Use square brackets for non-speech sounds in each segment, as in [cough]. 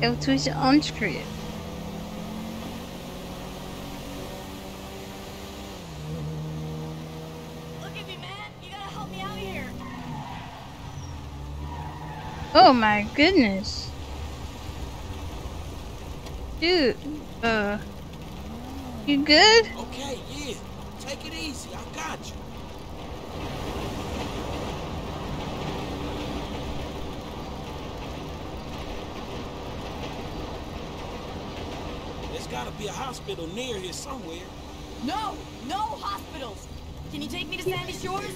Go to his own crib. Look at me, man. You gotta help me out here. Oh my goodness. Dude, uh, you good? Okay, yeah. Take it easy. I got you. There's gotta be a hospital near here somewhere. No, no hospitals. Can you take me to Sandy Shores?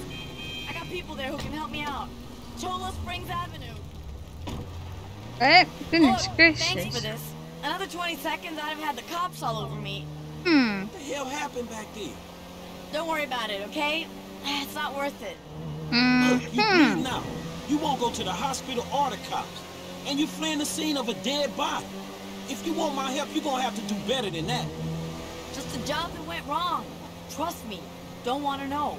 I got people there who can help me out. Cholla Springs Avenue. Right? Goodness Look, gracious. thanks for this. Another 20 seconds, I'd have had the cops all over me. Hmm. What the hell happened back there? Don't worry about it, okay? [sighs] It's not worth it. Look, you Hmm. bleeding out. You won't go to the hospital or the cops. And you fleeing the scene of a dead body. If you want my help, you're gonna have to do better than that. Just a job that went wrong. Trust me. Don't want to know.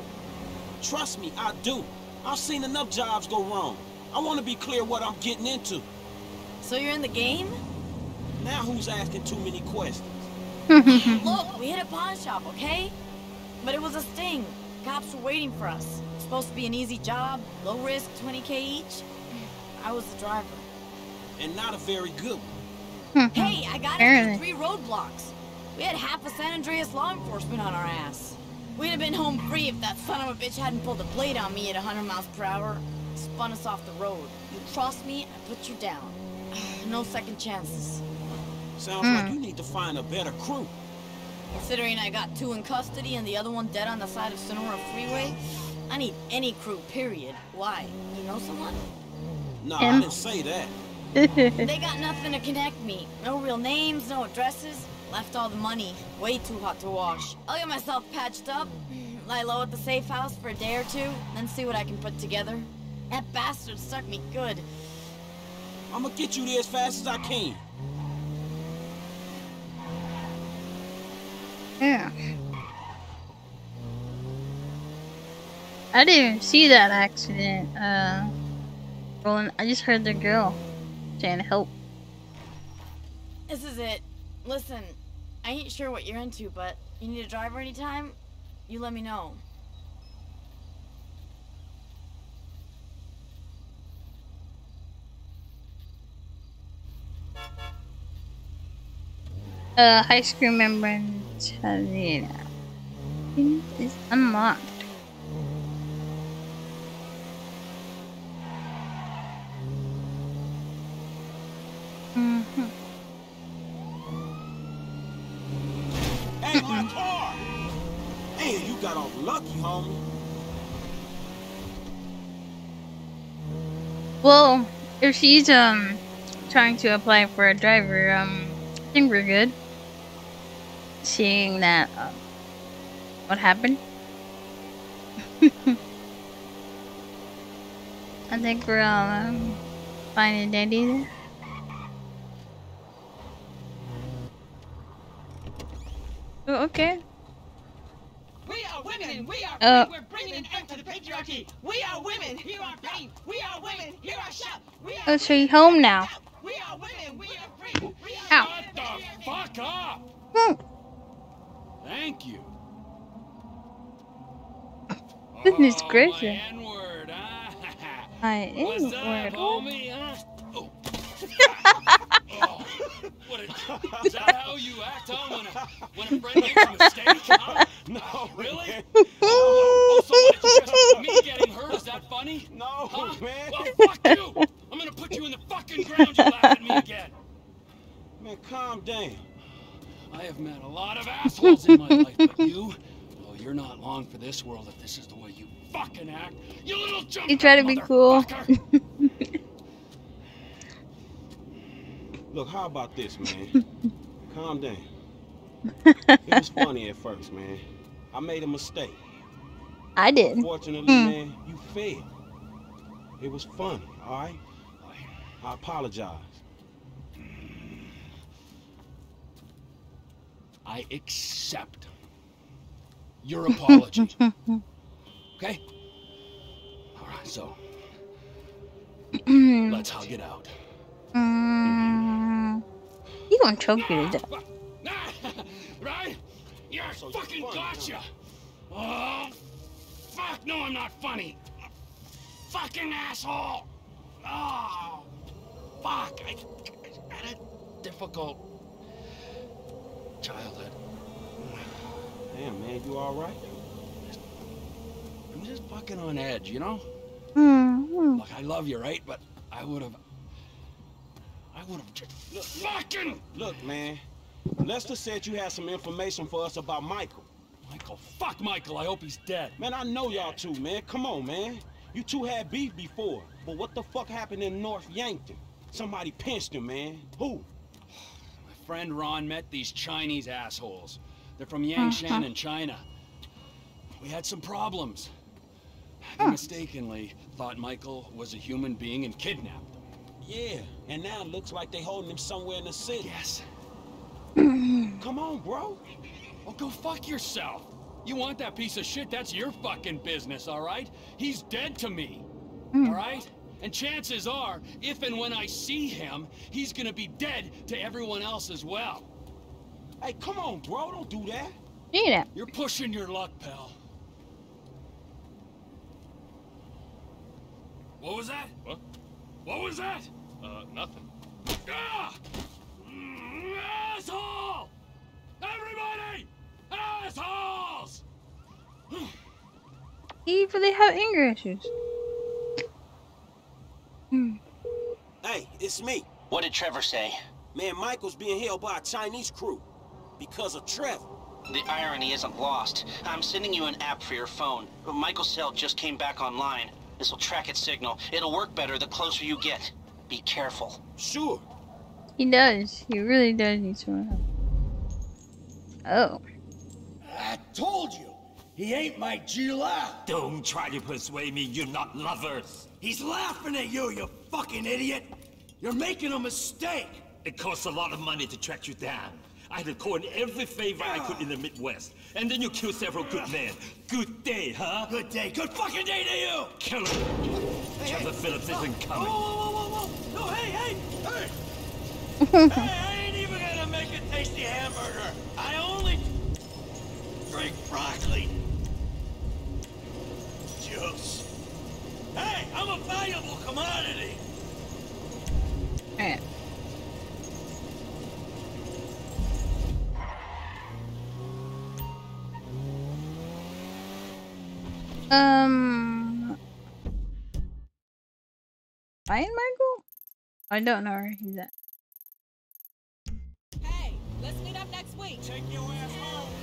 Trust me, I do. I've seen enough jobs go wrong. I want to be clear what I'm getting into. So you're in the game? Now who's asking too many questions? [laughs] Look, we hit a pawn shop, okay? But it was a sting. Cops were waiting for us. Supposed to be an easy job, low risk, 20k each. I was the driver. And not a very good one. [laughs] Hey, I got it through three roadblocks. We had half of San Andreas law enforcement on our ass. We'd have been home free if that son of a bitch hadn't pulled a blade on me at 100 miles per hour. Spun us off the road. You cross me, I put you down. [sighs] No second chances. Sounds like hmm. you need to find a better crew. Considering I got two in custody and the other one dead on the side of Senora Freeway, I need any crew, period. Why? You know someone? No, Him. I didn't say that. [laughs] They got nothing to connect me. No real names, no addresses. Left all the money. Way too hot to wash. I'll get myself patched up, [clears throat] lie low at the safe house for a day or two, then see what I can put together. That bastard stuck me good. I'm gonna get you there as fast as I can. Yeah. I didn't even see that accident. Uh, Roland, I just heard the girl saying help. This is it. Listen, I ain't sure what you're into, but you need a driver anytime? You let me know. Uh, high school member in Chadina. is unlocked. Mm-hmm. Hey, my car! Hey, you got off lucky, homie. Well, if she's um trying to apply for a driver, um, I think we're good. Seeing that, um, what happened? [laughs] I think we're um fine and dandy there. Oh, okay. We are women. We are Uh, free. We're bringing an end to the patriarchy. We are women. Here are pain. We are women. Here are shout. We are Oh, so you're home now. We are women. We are free. We are Ow. Shut the fuck up! Hmm. Thank you. [laughs] Goodness oh, gracious. My N-word, ah, [laughs] huh? I What's am up, word. homie? Huh? Oh. Ah? Oh. [laughs] oh. What a, is that how you act, huh? When a, when a friend makes a mistake, huh? No, Really? man. Oh, so what, it's just me getting hurt? Is that funny? No, Huh? man. Well, fuck you! I'm gonna put you in the fucking ground, you laugh at me again. Man, calm down. I have met a lot of assholes in my life, but you, well, you're not long for this world if this is the way you fucking act. You little jump. You try to be cool. [laughs] Look, how about this, man? [laughs] calm down. [laughs] It was funny at first, man. I made a mistake. I did. Fortunately, Hmm. man, you failed. It was funny, all right? I apologize. I accept. your apology. [laughs] okay? Alright, so let's hug it out. Mm, [laughs] he gonna choke you to death. [laughs] right? Yeah, I fucking gotcha! Oh, fuck, no, I'm not funny. Fucking asshole! Oh, fuck, I, I had a difficult childhood. Damn, man, you all right? I'm just fucking on edge, you know? Mm, Look, I love you, right? But I would have. I would have just. Fucking! Look, man. Lester said you had some information for us about Michael. Michael, fuck Michael, I hope he's dead. Man, I know y'all two, man. Come on, man. You two had beef before, but what the fuck happened in North Yankton? Somebody pinched him, man. Who? My friend Ron met these Chinese assholes. They're from Yangshan uh-huh. in China. We had some problems. They mistakenly thought Michael was a human being and kidnapped him. Yeah, and now it looks like they're holding him somewhere in the city. Yes. Mm-hmm. Come on, bro. Well, go fuck yourself. You want that piece of shit, that's your fucking business, all right? He's dead to me, mm. all right? And chances are, if and when I see him, he's gonna be dead to everyone else as well. Hey, come on, bro. Don't do that. see that? You're pushing your luck, pal. What was that? What? What was that? Uh, nothing. Ah! Mm, Asshole! Everybody! Assholes! [sighs] He really have anger issues. Hmm. Hey, it's me. What did Trevor say? Man, Michael's being held by a Chinese crew because of Trevor. The irony isn't lost. I'm sending you an app for your phone. Michael's cell just came back online. This will track its signal. It'll work better the closer you get. Be careful. Sure. He does. He really does need some help. Oh. I told you, he ain't my Gila. Don't try to persuade me you're not lovers. He's laughing at you, you fucking idiot. You're making a mistake. It costs a lot of money to track you down. I had to call in every favor I could in the Midwest. And then you killed several good men. Good day, huh? Good day, good fucking day to you. Kill him. Trevor Phillips isn't Whoa, coming. whoa, whoa, whoa, whoa. No, hey, hey, hey. [laughs] hey, I ain't even gonna make a tasty hamburger. I only drink broccoli. Hey, I'm a valuable commodity. Alright. Um. Ryan Michael? I don't know where he's at. Hey, let's meet up next week. Take your ass home.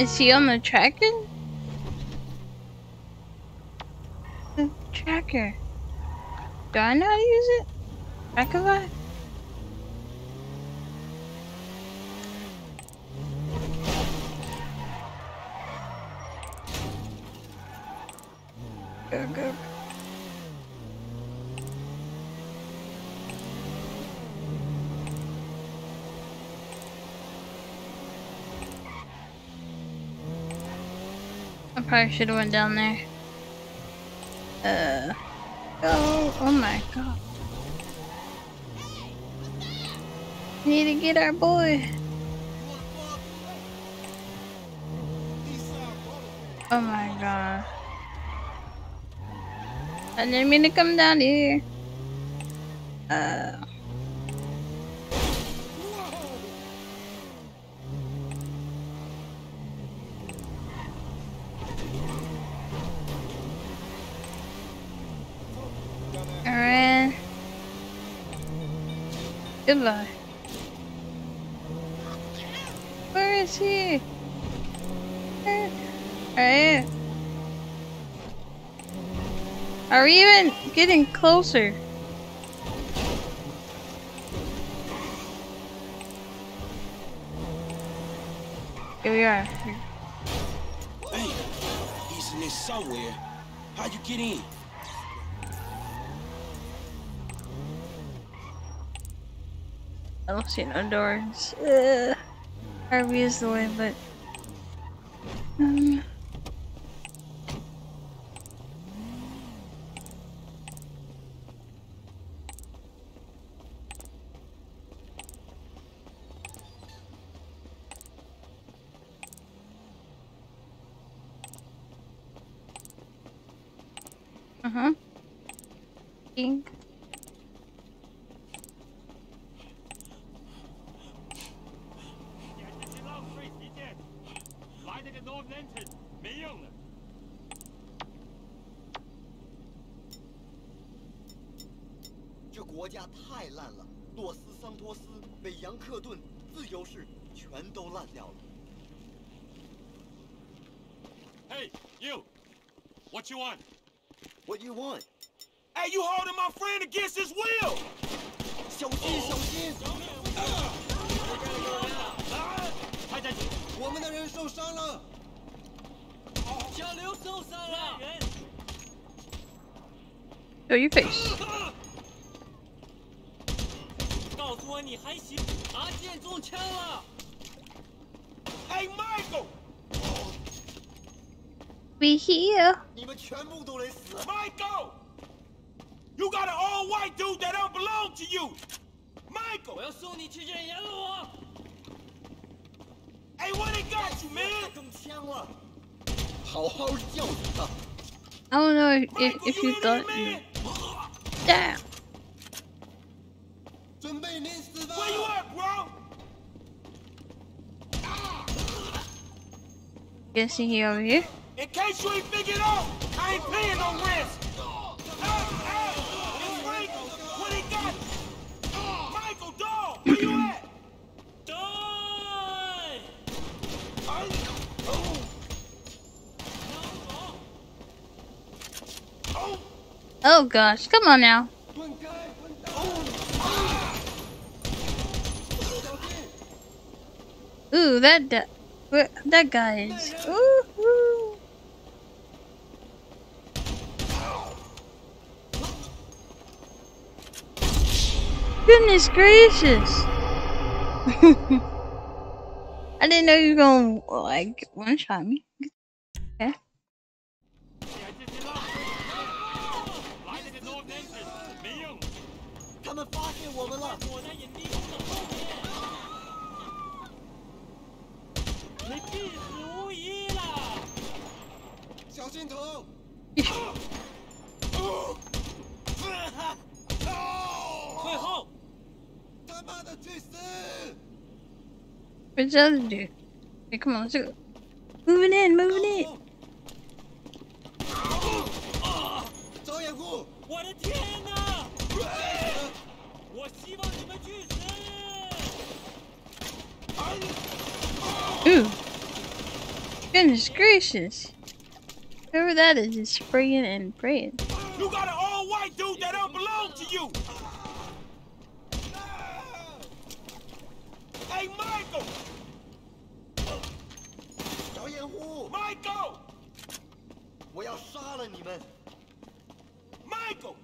Is he on the tracker? The tracker. Do I know how to use it? Trackify? Go, go. I probably should have went down there. Uh. Oh, oh my god. Need to get our boy. Oh my god. I didn't mean to come down here. Uh. Alright. Where is he? Alright. Are we even getting closer? Here we are. Hey, in this somewhere. How'd you get in? I don't see no doors. Ugh. Harvey is the way, but. Um, 斯桑托斯、北洋克顿、自由市全都烂掉了。Hey, you! What you want? What you want？Hey, you holding my friend against his will! 小心，小心！快点！我们的人受伤了。小刘受伤了。Show your face. 告诉我你还行。阿健中枪了。 Hey, Michael! We here. 你们全部都得死！ Michael! You got an old white dude that don't belong to you! Michael! 我要送你去见阎罗王。 Hey, what they got you, man? 中枪了，好好教训他。 I don't know if, if, Michael, if you you in thought there, you. man? Damn. Where you at, bro? Guessing he over here. In case you ain't figured out, I ain't paying no rent. Oh. oh gosh, come on now. Ooh, that that guy is. Ooh. Goodness gracious! [laughs] I didn't know you were gonna like one shot me. Okay. 尽死无疑了。小心头。[laughs] 退后！他妈的，去死！别这样子，你干嘛这个？Move in, move in. 我的天哪！我希望你们去死。嗯。Goodness gracious. Whoever that is is spraying and praying. You got an old white dude that don't belong to you. Hey, Michael! 找掩护！ Michael! 我要杀了你们！ Michael!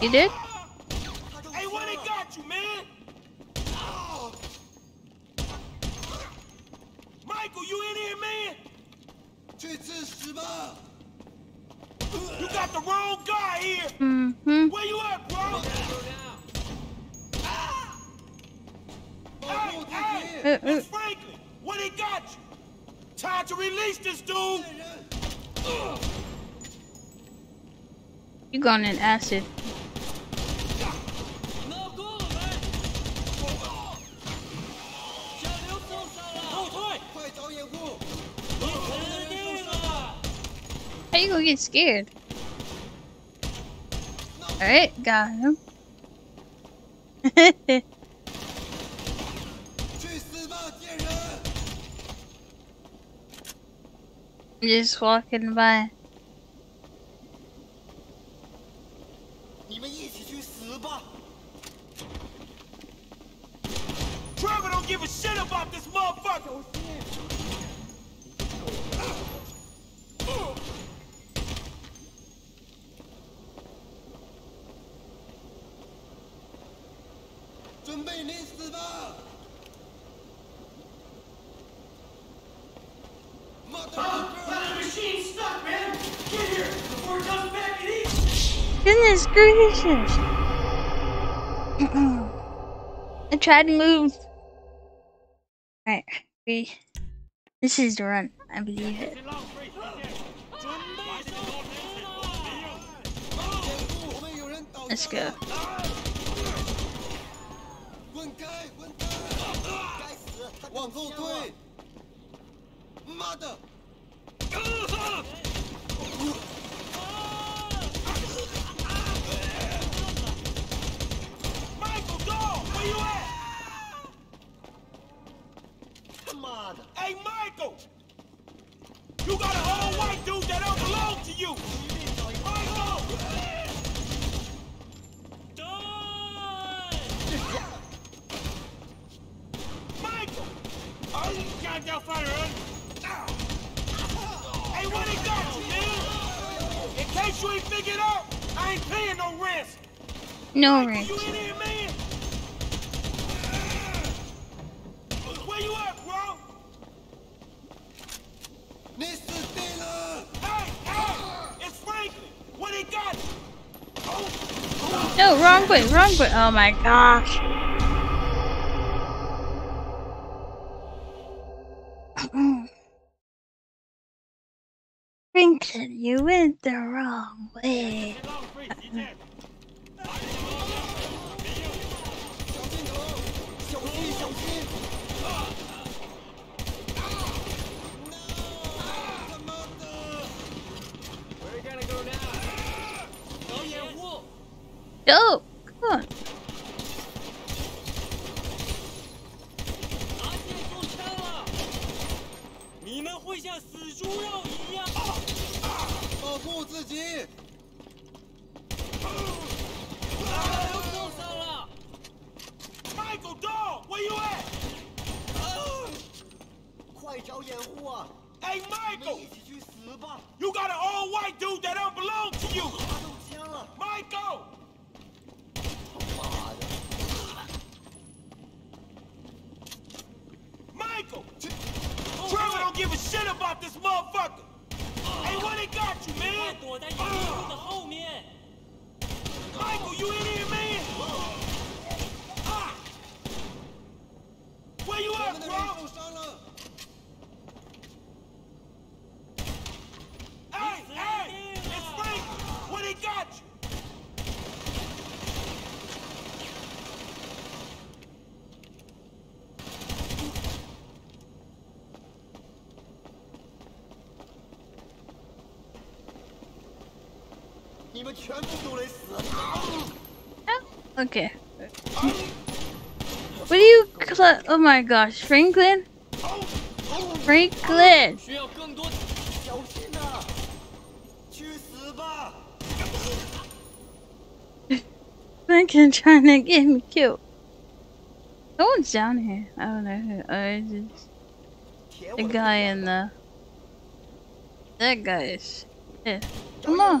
You did? You got the wrong guy here. Mm-hmm. Where you at, bro? Hey, hey, Uh, uh. it's Franklin. What they got you? Time to release this dude. You gone in acid. How you gonna get scared? Alright, got him. I'm [laughs] just walking by. gracious! I tried to move. Alright, we. This is the run, I believe it. Let's go. Mother! father. Hey, Michael! You got a whole white dude that don't belong to you! Michael! Done! Michael! Oh, you got that fire, huh? Hey, what it got, man? In case you ain't figured out, I ain't paying no rent. No rent. Where you at, man? Where you at, No, wrong way, wrong way. Oh my gosh. Franklin, you went the wrong way. 去死吧！You got an old white dude that don't belong to you! this motherfucker! Uh, hey, what they got you, man? Michael, you uh, man. Michael, you in here, man? Ah. Where you at, bro? 你们全部都得死！ Okay. What do you cl- Oh my gosh, Franklin? Franklin! [laughs] 需要更多。小心呐、去死吧！ Franklin trying to get me killed. No one's down here. I don't know who. Oh, it's just 舔 the 我的 guy 屁 in the. That guy is. Yeah. 找 Come 掩 on.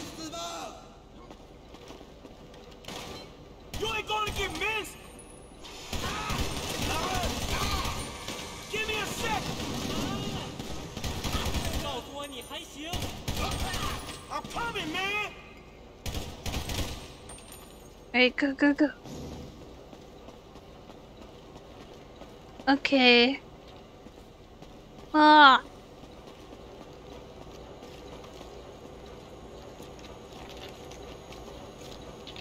you! I'm coming, man! Hey, go, go, go. Okay. Ah.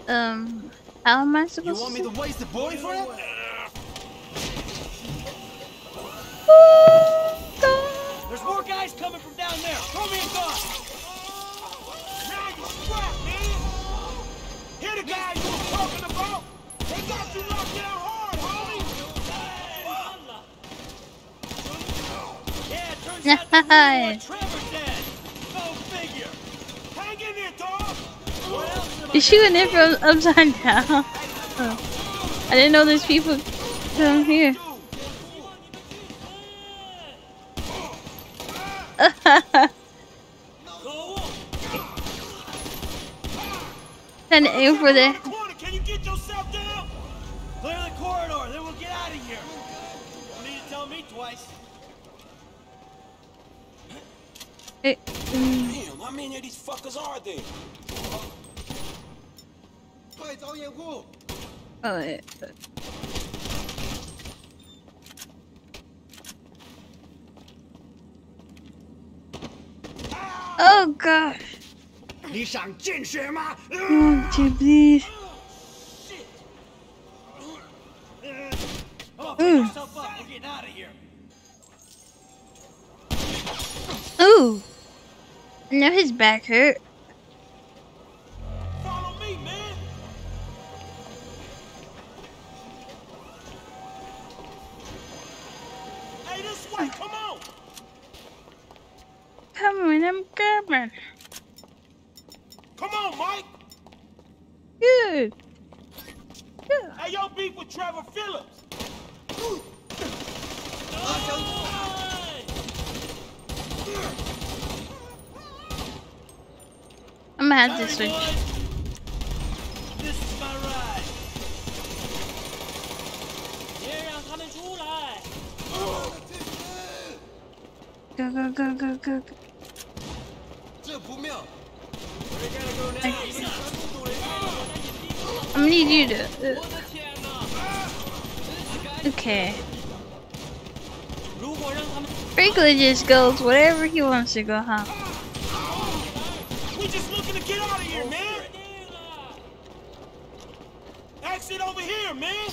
Um, how am I supposed to? You want me to waste the boy for it? There's more guys coming from down there. Throw me a gun. Now you strapped, man. Here the guy you was talking about. They got you locked down hard, homie. Yeah, it turns out the real [laughs] Trevor's dead. Go figure. Hang in there, dog. What else am Is she an it from upside down? [laughs] I didn't know there's people down here. Send it for there. Can you get yourself down? Clear the corridor, then we'll get out of here. Don't need to tell me twice. Hey. Mm. Damn, how many of these fuckers are there? Oh, yeah. We're getting out of here. Ooh. Now his back hurt. Come on, Mike. Yeah. yeah. Hey, yo, beef with Trevor Phillips. I'm gonna have to switch. This is my ride. I'm coming to life. Go, go, go, go. go. I'm gonna need you to. Uh, okay. Frankly, just goes whatever he wants to go, huh? We just looking to get out of here, man. Exit over here, man.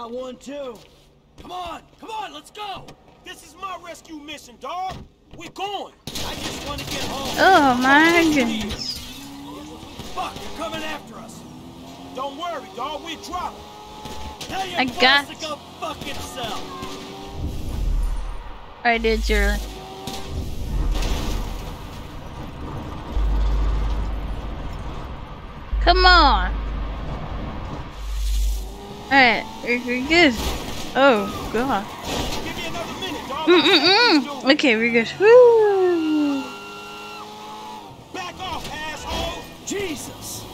Got one too. Come on, come on, let's go. This is my rescue mission, dog. We're going. I just want to get home. Oh my goodness. Fuck, they're coming after us. Don't worry, dog. We're dropping. Tell your I boss got to go fuck himself. Alright, dude, Jerry. Come on. Alright, we're, we're good. Oh, God. Give me another minute. Mm-mm-mm. Okay, we're good. Woo. Back off, asshole. Jesus.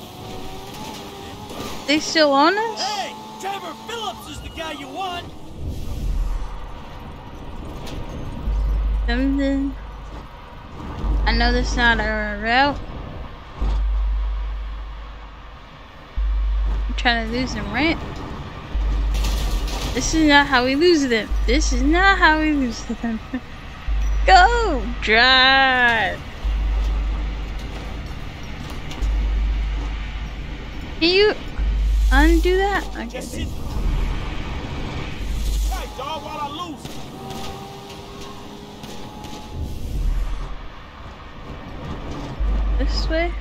They still on us? Hey, Trevor Phillips is the guy you want. Something. I know that's not our route. I'm trying to lose them, right? This is not how we lose them. This is not how we lose them. [laughs] Go! Drive! Can you undo that? Okay. Hey, dog, I lose. This way?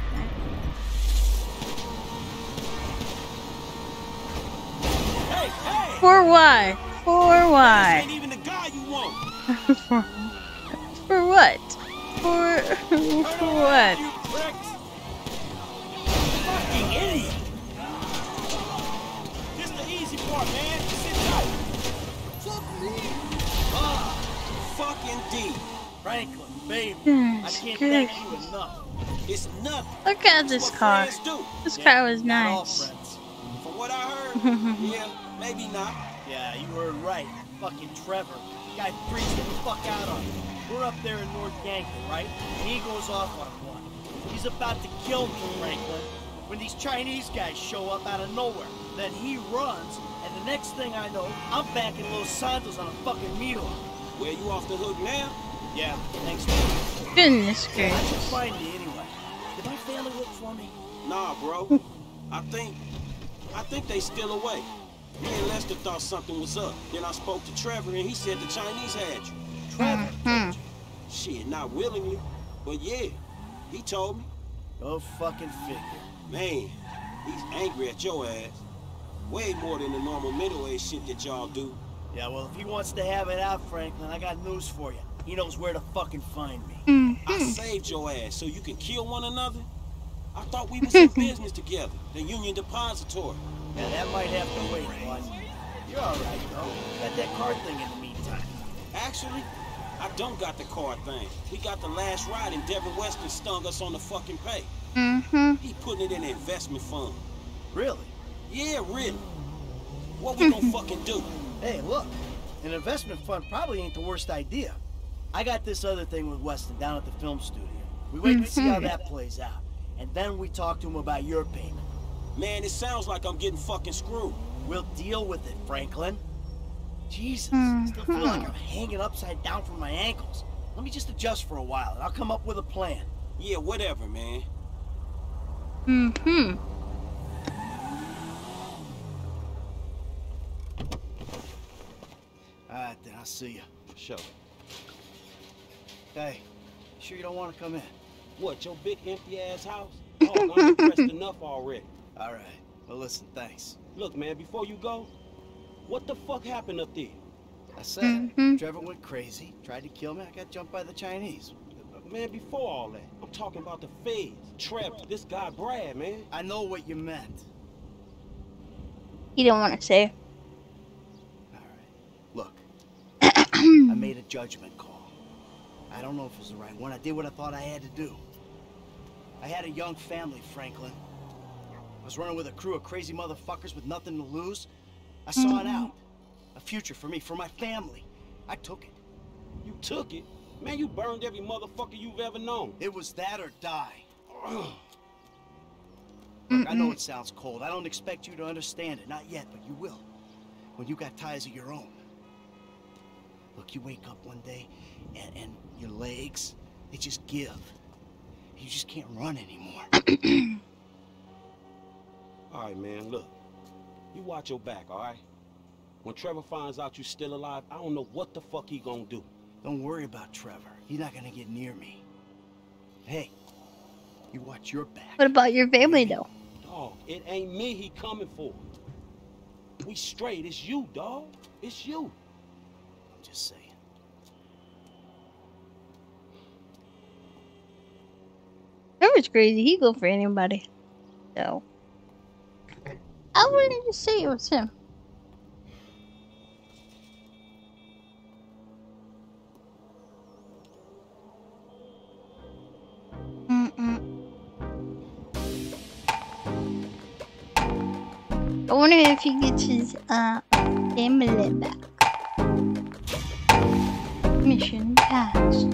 Hey, hey. For why? For This why? ain't even the guy you want. for, [laughs] for what? For, for what? Fucking idiot. This the easy part, man. Sit tight. Ah, fucking D. Franklin, baby. I can't good. thank you enough. It's nothing. Look at this car. This Yeah, car was nice. From what I heard, [laughs] yeah, maybe not. Yeah, you were right. Fucking Trevor. Guy freaks the fuck out on me. We're up there in North Yankton, right? And he goes off on a one. He's about to kill me, Franklin. When these Chinese guys show up out of nowhere, then he runs, and the next thing I know, I'm back in Los Santos on a fucking meal. Where you off the hook now? Yeah, thanks, man. Goodness I should gracious. find you anyway. Did my family look for me? Nah, bro. [laughs] I think, I think they still away. Me and Lester thought something was up. Then I spoke to Trevor and he said the Chinese had you. Trevor. Hmm. Shit, not willingly, but yeah, he told me. Go fucking figure. Man, he's angry at your ass. Way more than the normal middle-aged shit that y'all do. Yeah, well, if he wants to have it out, Franklin, I got news for you. He knows where to fucking find me. Hmm. I saved your ass so you can kill one another? I thought we was in [laughs] business together, the Union Depository. Yeah, that might have to wait, bud. You're all right, though. Got that car thing in the meantime. Actually, I don't got the car thing. We got the last ride and Devin Weston stung us on the fucking pay. Mm-hmm. He putting it in an investment fund. Really? Yeah, really. What we gonna [laughs] fucking do? Hey, look. An investment fund probably ain't the worst idea. I got this other thing with Weston down at the film studio. We wait to see how that plays out. And then we talk to him about your payment. Man, it sounds like I'm getting fucking screwed. We'll deal with it, Franklin. Jesus, I still feel like I'm hanging upside down from my ankles. Let me just adjust for a while, and I'll come up with a plan. Yeah, whatever, man. Mm-hmm. All right, then, I'll see you. Sure. Hey, sure you don't want to come in? What, your big empty ass house? Oh, I'm depressed enough already. All right. Well, listen, thanks. Look, man, before you go, what the fuck happened up there? I said, Mhm. Trevor went crazy, tried to kill me. I got jumped by the Chinese. Man, before all that, I'm talking about the feds, Trevor, this guy Brad, man. I know what you meant. You don't want to say. All right. Look, [coughs] I made a judgment call. I don't know if it was the right one. I did what I thought I had to do. I had a young family, Franklin. I was running with a crew of crazy motherfuckers with nothing to lose. I saw it out. A future for me, for my family. I took it. You took it. Man, you burned every motherfucker you've ever known. It was that or die. [clears throat] Look, I know it sounds cold. I don't expect you to understand it. Not yet, but you will. When you got ties of your own. Look, you wake up one day and, and your legs, they just give. You just can't run anymore. [clears throat] All right, man, look. You watch your back, all right? When Trevor finds out you're still alive, I don't know what the fuck he gonna do. Don't worry about Trevor. He's not gonna get near me. Hey, you watch your back. What about your family, though? Dog, it ain't me he coming for. We straight. It's you, dog. It's you. I'm just saying. Trevor's crazy. He go for anybody. So. I wouldn't just say it was him. I wonder if he gets his uh family back. Mission passed.